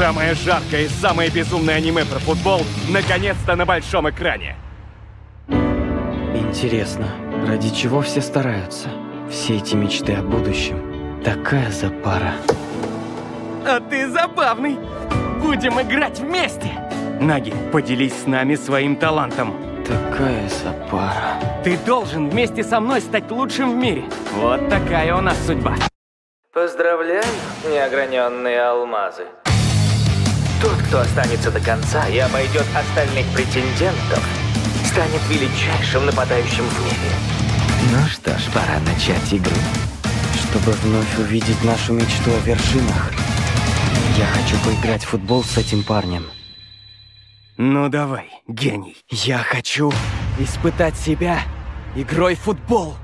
Самое жаркое и самое безумное аниме про футбол наконец-то на большом экране. Интересно, ради чего все стараются? Все эти мечты о будущем. Такая запара. А ты забавный. Будем играть вместе. Наги, поделись с нами своим талантом. Такая запара. Ты должен вместе со мной стать лучшим в мире. Вот такая у нас судьба. Поздравляю, неограненные алмазы. Тот, кто останется до конца и обойдет остальных претендентов, станет величайшим нападающим в мире. Ну что ж, пора начать игру. Чтобы вновь увидеть нашу мечту о вершинах, я хочу поиграть в футбол с этим парнем. Ну давай, гений. Я хочу испытать себя игрой в футбол.